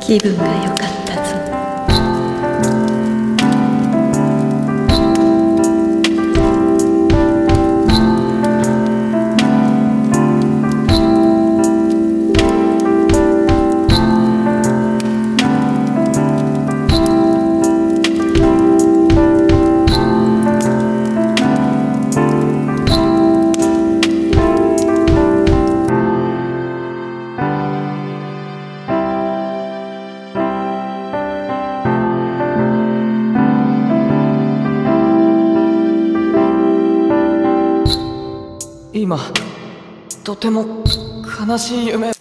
気分が良かった。今とても悲しい夢